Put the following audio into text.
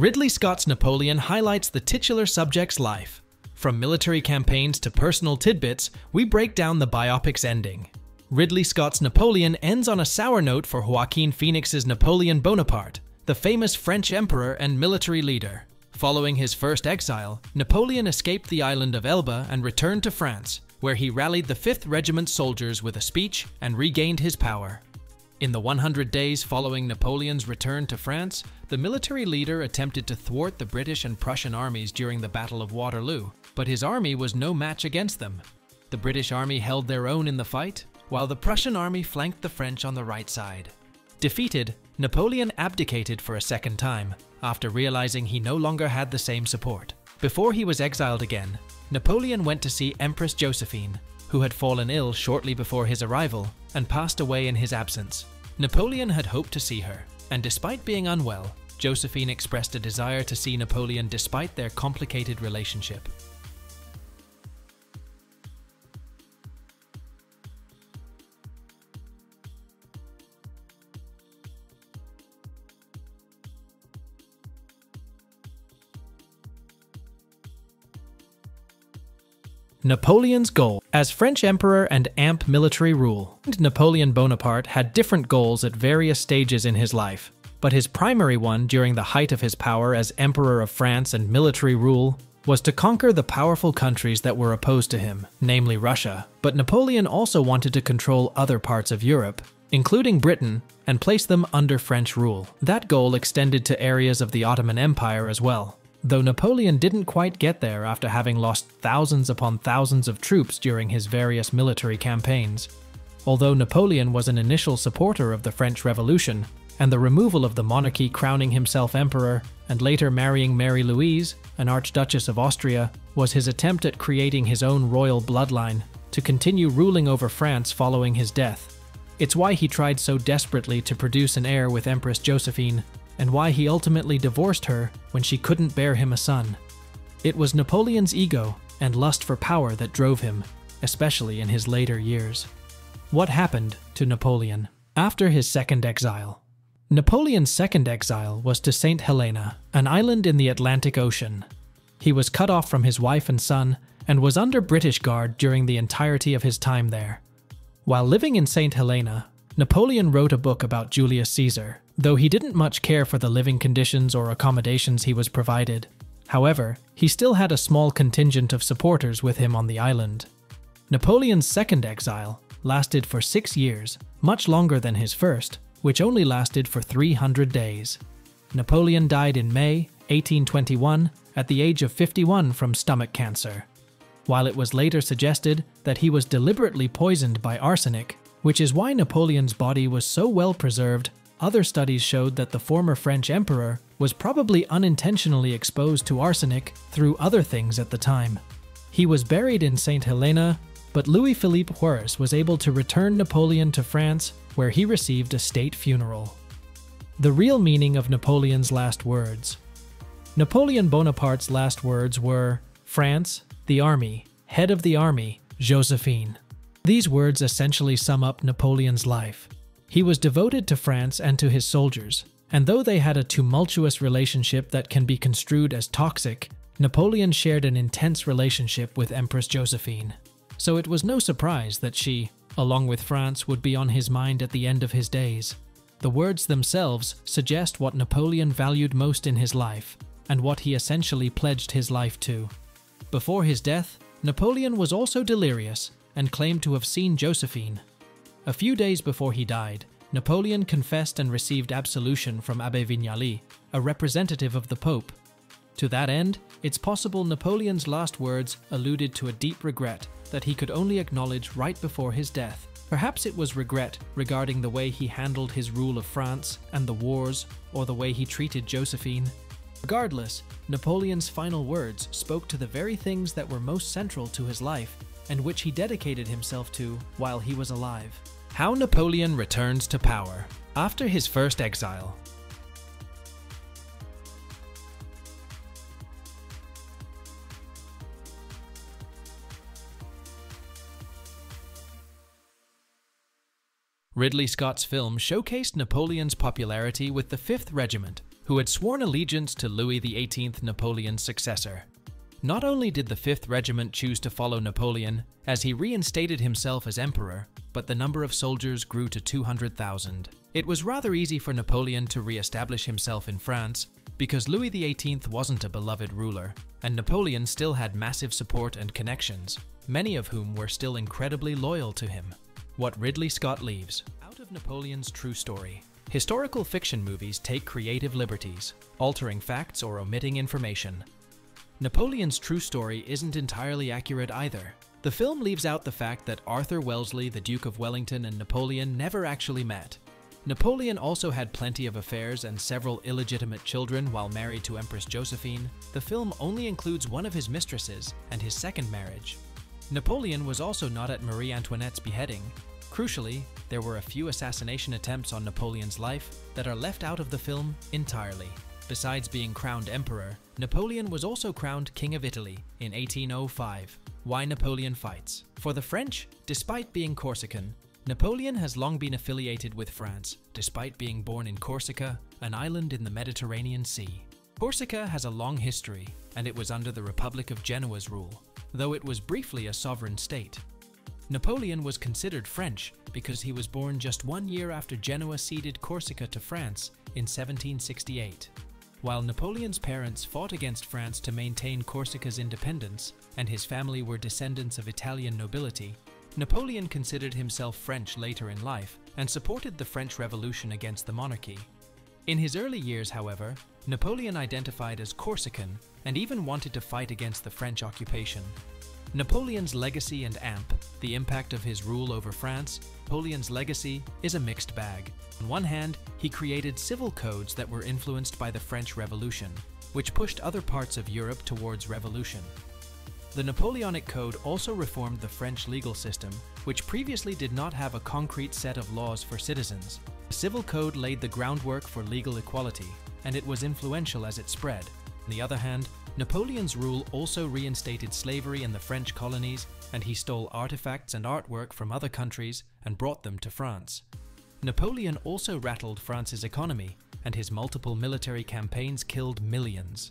Ridley Scott's Napoleon highlights the titular subject's life. From military campaigns to personal tidbits, we break down the biopic's ending. Ridley Scott's Napoleon ends on a sour note for Joaquin Phoenix's Napoleon Bonaparte, the famous French emperor and military leader. Following his first exile, Napoleon escaped the island of Elba and returned to France, where he rallied the 5th Regiment's soldiers with a speech and regained his power. In the 100 days following Napoleon's return to France, the military leader attempted to thwart the British and Prussian armies during the Battle of Waterloo, but his army was no match against them. The British army held their own in the fight, while the Prussian army flanked the French on the right side. Defeated, Napoleon abdicated for a second time, after realizing he no longer had the same support. Before he was exiled again, Napoleon went to see Empress Josephine, who had fallen ill shortly before his arrival and passed away in his absence. Napoleon had hoped to see her, and despite being unwell, Josephine expressed a desire to see Napoleon despite their complicated relationship. Napoleon's goal as French emperor and amp military rule. Napoleon Bonaparte had different goals at various stages in his life, but his primary one during the height of his power as emperor of France and military rule was to conquer the powerful countries that were opposed to him, namely Russia. But Napoleon also wanted to control other parts of Europe, including Britain, and place them under French rule. That goal extended to areas of the Ottoman Empire as well though Napoleon didn't quite get there after having lost thousands upon thousands of troops during his various military campaigns. Although Napoleon was an initial supporter of the French Revolution, and the removal of the monarchy crowning himself emperor and later marrying Marie Louise, an Archduchess of Austria, was his attempt at creating his own royal bloodline to continue ruling over France following his death. It's why he tried so desperately to produce an heir with Empress Josephine, and why he ultimately divorced her when she couldn't bear him a son. It was Napoleon's ego and lust for power that drove him, especially in his later years. What happened to Napoleon after his second exile? Napoleon's second exile was to St. Helena, an island in the Atlantic Ocean. He was cut off from his wife and son and was under British guard during the entirety of his time there. While living in St. Helena, Napoleon wrote a book about Julius Caesar, though he didn't much care for the living conditions or accommodations he was provided. However, he still had a small contingent of supporters with him on the island. Napoleon's second exile lasted for six years, much longer than his first, which only lasted for 300 days. Napoleon died in May 1821 at the age of 51 from stomach cancer. While it was later suggested that he was deliberately poisoned by arsenic, which is why Napoleon's body was so well preserved, other studies showed that the former French emperor was probably unintentionally exposed to arsenic through other things at the time. He was buried in St. Helena, but Louis-Philippe Horace was able to return Napoleon to France, where he received a state funeral. The real meaning of Napoleon's last words. Napoleon Bonaparte's last words were, France, the army, head of the army, Josephine. These words essentially sum up Napoleon's life. He was devoted to France and to his soldiers, and though they had a tumultuous relationship that can be construed as toxic, Napoleon shared an intense relationship with Empress Josephine. So it was no surprise that she, along with France, would be on his mind at the end of his days. The words themselves suggest what Napoleon valued most in his life, and what he essentially pledged his life to. Before his death, Napoleon was also delirious and claimed to have seen Josephine. A few days before he died, Napoleon confessed and received absolution from Abbe Vignali, a representative of the Pope. To that end, it's possible Napoleon's last words alluded to a deep regret that he could only acknowledge right before his death. Perhaps it was regret regarding the way he handled his rule of France and the wars, or the way he treated Josephine. Regardless, Napoleon's final words spoke to the very things that were most central to his life and which he dedicated himself to while he was alive. How Napoleon returns to power after his first exile. Ridley Scott's film showcased Napoleon's popularity with the 5th Regiment, who had sworn allegiance to Louis XVIII, Napoleon's successor. Not only did the 5th Regiment choose to follow Napoleon, as he reinstated himself as emperor, but the number of soldiers grew to 200,000. It was rather easy for Napoleon to re-establish himself in France, because Louis XVIII wasn't a beloved ruler, and Napoleon still had massive support and connections, many of whom were still incredibly loyal to him. What Ridley Scott leaves out of Napoleon's true story. Historical fiction movies take creative liberties, altering facts or omitting information, Napoleon's true story isn't entirely accurate either. The film leaves out the fact that Arthur Wellesley, the Duke of Wellington, and Napoleon never actually met. Napoleon also had plenty of affairs and several illegitimate children while married to Empress Josephine. The film only includes one of his mistresses and his second marriage. Napoleon was also not at Marie Antoinette's beheading. Crucially, there were a few assassination attempts on Napoleon's life that are left out of the film entirely. Besides being crowned emperor, Napoleon was also crowned King of Italy in 1805. Why Napoleon fights? For the French, despite being Corsican, Napoleon has long been affiliated with France, despite being born in Corsica, an island in the Mediterranean Sea. Corsica has a long history, and it was under the Republic of Genoa's rule, though it was briefly a sovereign state. Napoleon was considered French because he was born just one year after Genoa ceded Corsica to France in 1768. While Napoleon's parents fought against France to maintain Corsica's independence, and his family were descendants of Italian nobility, Napoleon considered himself French later in life and supported the French Revolution against the monarchy. In his early years, however, Napoleon identified as Corsican and even wanted to fight against the French occupation. Napoleon's legacy and AMP, the impact of his rule over France, Napoleon's legacy is a mixed bag. On one hand, he created civil codes that were influenced by the French Revolution, which pushed other parts of Europe towards revolution. The Napoleonic Code also reformed the French legal system, which previously did not have a concrete set of laws for citizens. The Civil Code laid the groundwork for legal equality, and it was influential as it spread. On the other hand, Napoleon's rule also reinstated slavery in the French colonies, and he stole artifacts and artwork from other countries and brought them to France. Napoleon also rattled France's economy, and his multiple military campaigns killed millions.